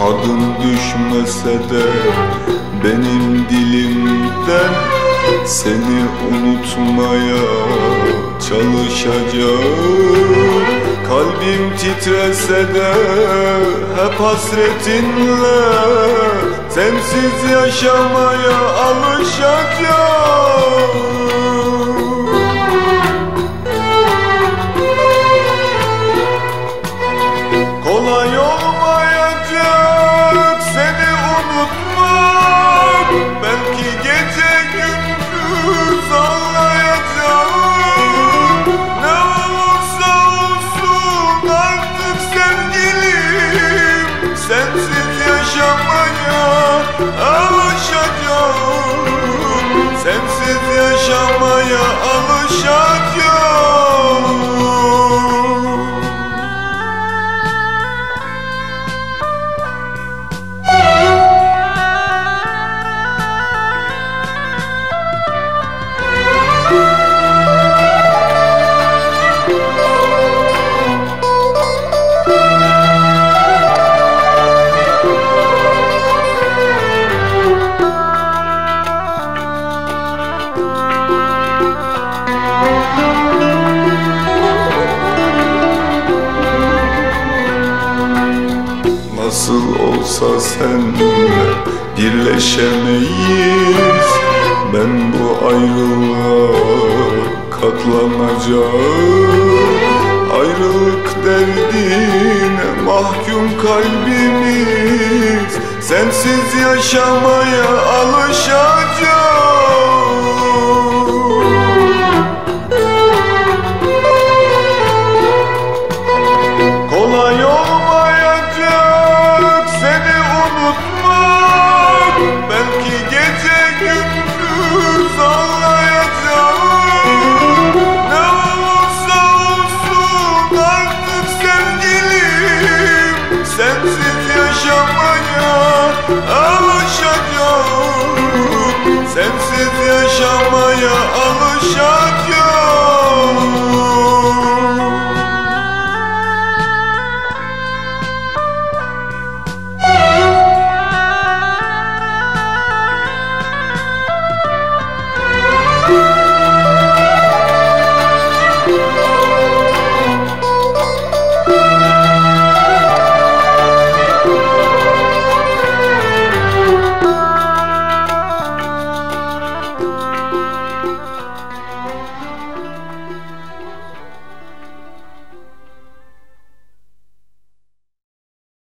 Adın düşmese de benim dilimden Seni unutmaya çalışacağım. Kalbim titrese de hep hasretinle Sensiz yaşamaya alışacağım alışacağım. Sensiz yaşamaya alışacağım Nasıl olsa senle birleşemeyiz. Ben bu ayrılığa katlanacağım. Ayrılık derdine mahkum kalbimiz. Sensiz yaşamaya alışacağım alışacağım Sensiz yaşamaya alışacağım